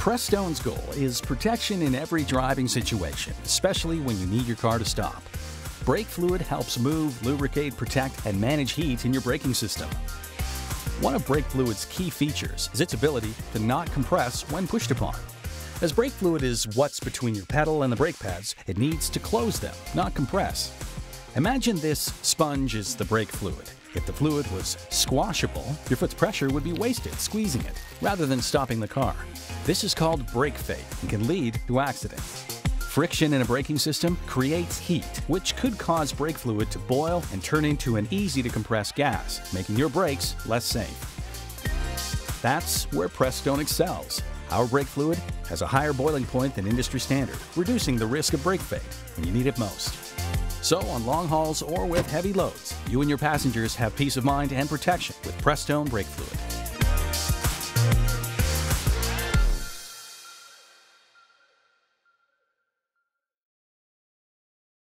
Prestone's goal is protection in every driving situation, especially when you need your car to stop. Brake fluid helps move, lubricate, protect, and manage heat in your braking system. One of brake fluid's key features is its ability to not compress when pushed upon. As brake fluid is what's between your pedal and the brake pads, it needs to close them, not compress. Imagine this sponge is the brake fluid. If the fluid was squashable, your foot's pressure would be wasted squeezing it, rather than stopping the car. This is called brake fade and can lead to accidents. Friction in a braking system creates heat, which could cause brake fluid to boil and turn into an easy to compress gas, making your brakes less safe. That's where Prestone excels. Our brake fluid has a higher boiling point than industry standard, reducing the risk of brake fade when you need it most. So, on long hauls or with heavy loads, you and your passengers have peace of mind and protection with Prestone brake fluid.